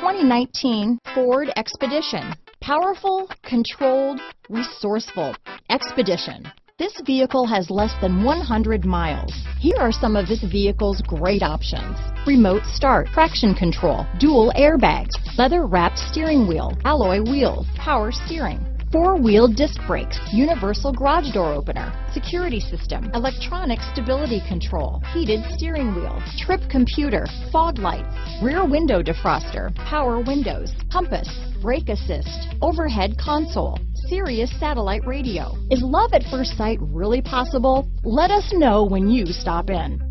2019 Ford Expedition. Powerful, controlled, resourceful. Expedition. This vehicle has less than 100 miles. Here are some of this vehicle's great options. Remote start, traction control, dual airbags, leather wrapped steering wheel, alloy wheels, power steering, four-wheel disc brakes, universal garage door opener, security system, electronic stability control, heated steering wheel, trip computer, fog lights, rear window defroster, power windows, compass, brake assist, overhead console, Sirius satellite radio. Is love at first sight really possible? Let us know when you stop in.